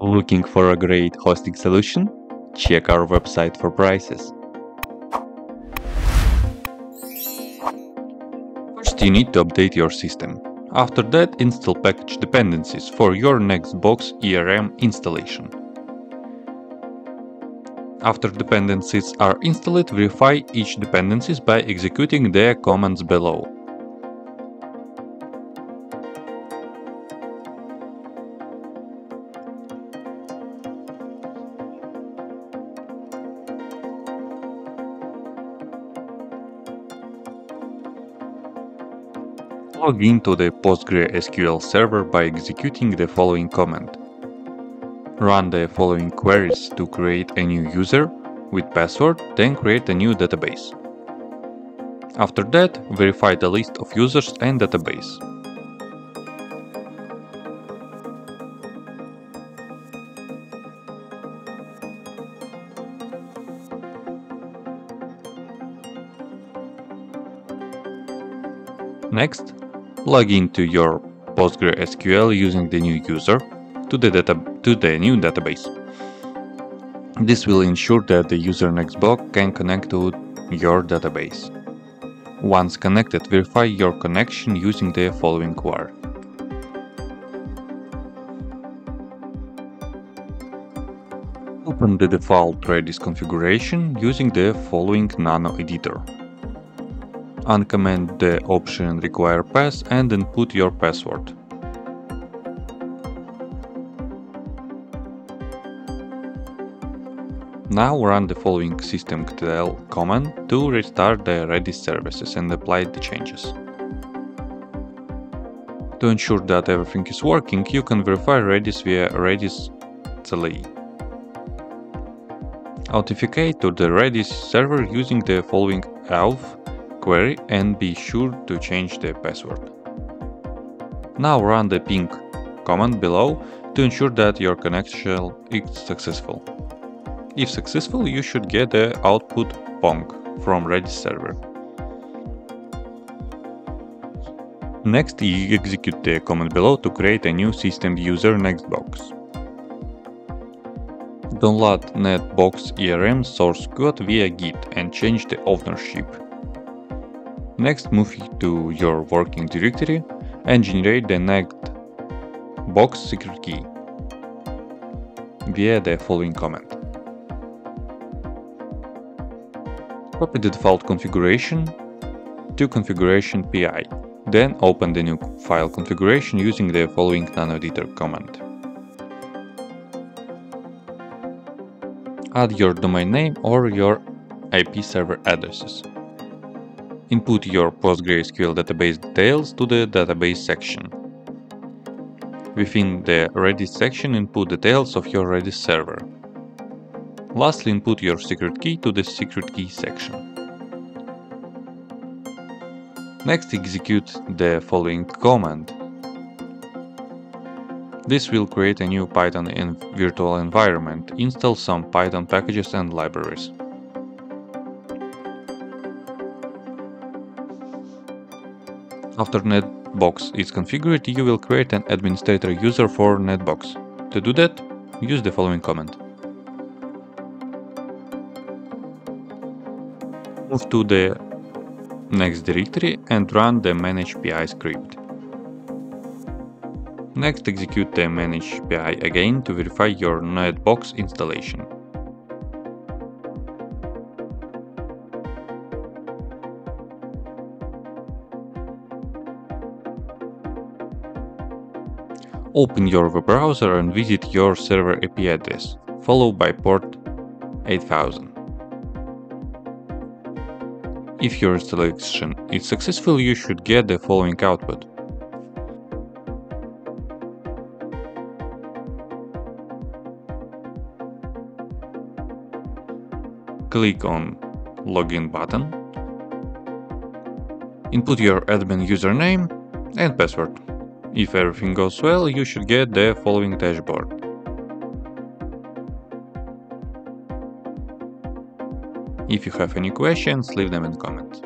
Looking for a great hosting solution? Check our website for prices. First you need to update your system. After that install package dependencies for your Nextbox ERM installation. After dependencies are installed, verify each dependencies by executing the commands below. Log into the PostgreSQL server by executing the following command. Run the following queries to create a new user with password, then create a new database. After that, verify the list of users and database. Next, log into your PostgreSQL using the new user to the, data, to the new database. This will ensure that the user NetBox can connect to your database. Once connected, verify your connection using the following query. Open the default Redis configuration using the following Nano editor uncomment the option require pass and input your password. Now run the following systemctl command to restart the Redis services and apply the changes. To ensure that everything is working, you can verify Redis via Redis CLI. Authenticate to the Redis server using the following auth query and be sure to change the password. Now run the ping command below to ensure that your connection is successful. If successful, you should get the output pong from Redis server. Next, you execute the command below to create a new system user NetBox. Download Netbox ERM source code via Git and change the ownership Next move to your working directory and generate the next box secret key via the following command. Copy the default configuration to configuration.py, then open the new file configuration using the following nanoeditor command. Add your domain name or your IP server addresses. Input your PostgreSQL database details to the database section. Within the Redis section, input details of your Redis server. Lastly, input your secret key to the secret key section. Next, execute the following command. This will create a new Python in virtual environment, install some Python packages and libraries. After Netbox is configured, you will create an administrator user for Netbox. To do that, use the following command. Move to the next directory and run the manage.py script. Next execute the manage.py again to verify your Netbox installation. Open your web browser and visit your server IP address, followed by port 8000. If your installation is successful, you should get the following output. Click on Login button. Input your admin username and password. If everything goes well, you should get the following dashboard. If you have any questions, leave them in comments.